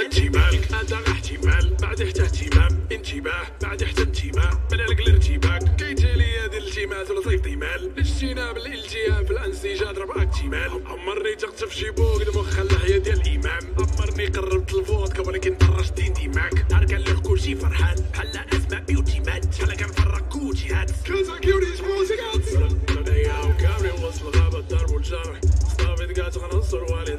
انتباه هذا غا احتمال. بعد حتى اهتمام. انتباه. بعد حتى انتباه. بلالك الارتباك. كيتالي هذه الالتماس ولا صيفطي مال الاجتناب الالتئام في الانسجه ضرب اكتمال عمرني تقتف شي بوك المخ اللحية ديال الامام عمرني قربت الفودكا ولكن طرشت ديندي معاك نهار كان كلشي فرحان. بحال أسماء بيوتي مات بحال كنفرق كوتي هات كازا كيوريش موسيقات أنا وكامري وصل غابة الضرب والجرح. صافي تقات غنصر والي